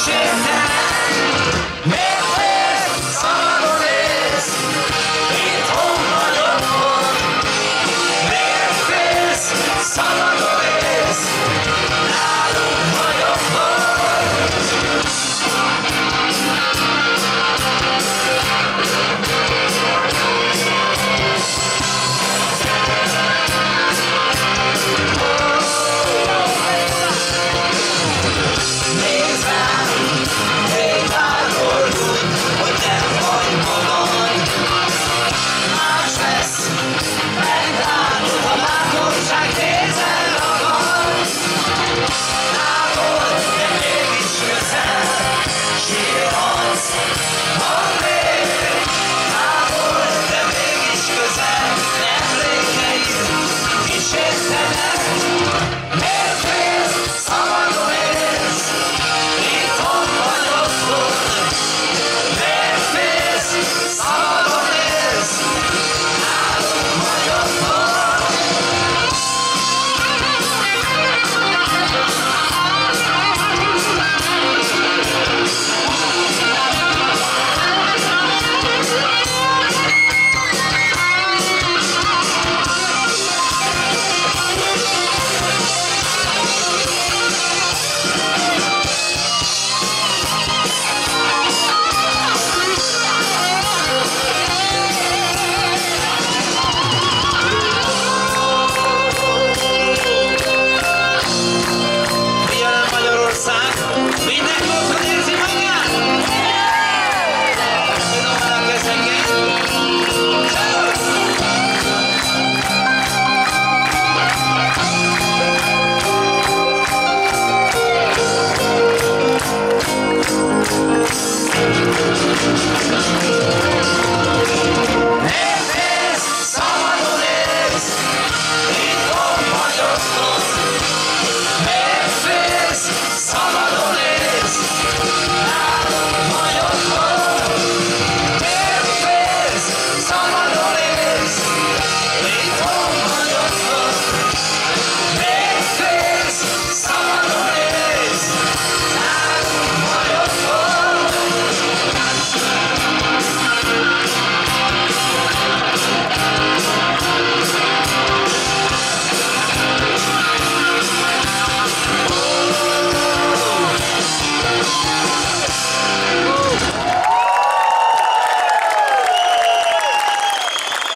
Shit. de